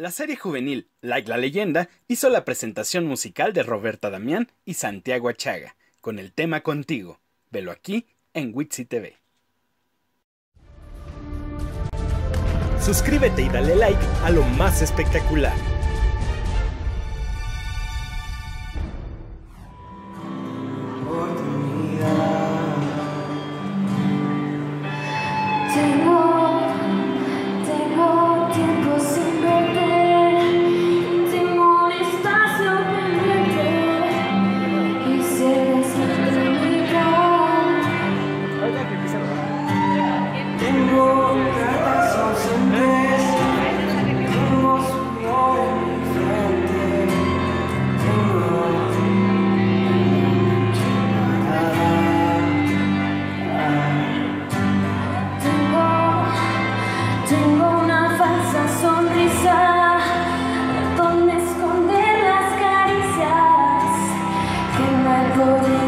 La serie juvenil Like la leyenda hizo la presentación musical de Roberta Damián y Santiago Achaga con el tema Contigo. Velo aquí en Witsi TV. Suscríbete y dale like a lo más espectacular. floating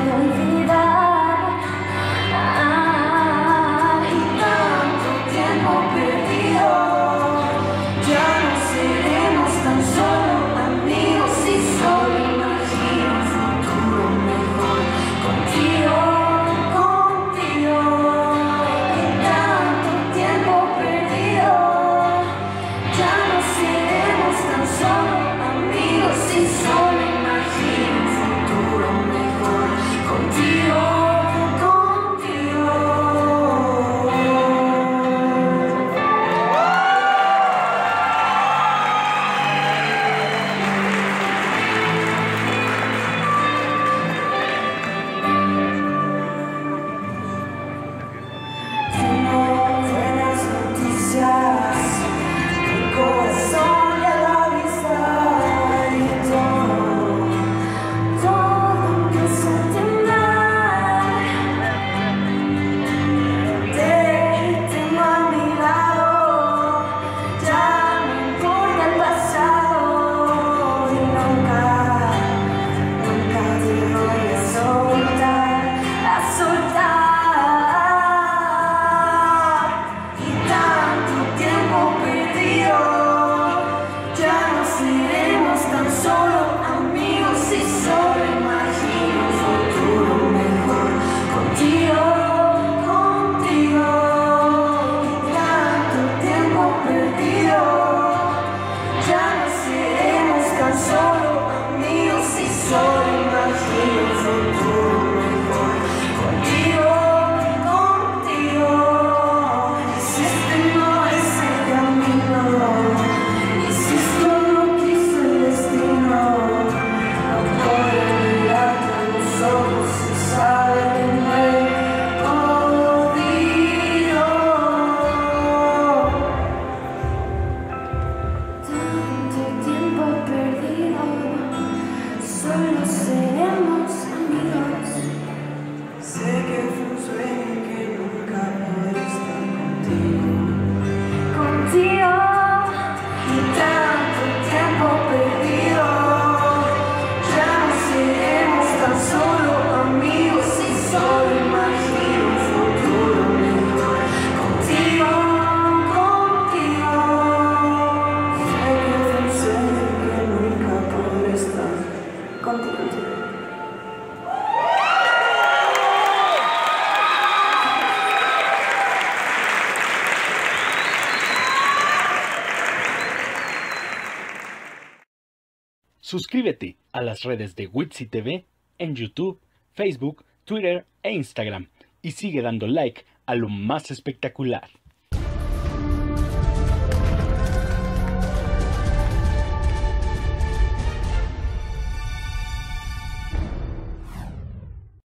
Suscríbete a las redes de Witsi TV en YouTube, Facebook, Twitter e Instagram y sigue dando like a lo más espectacular.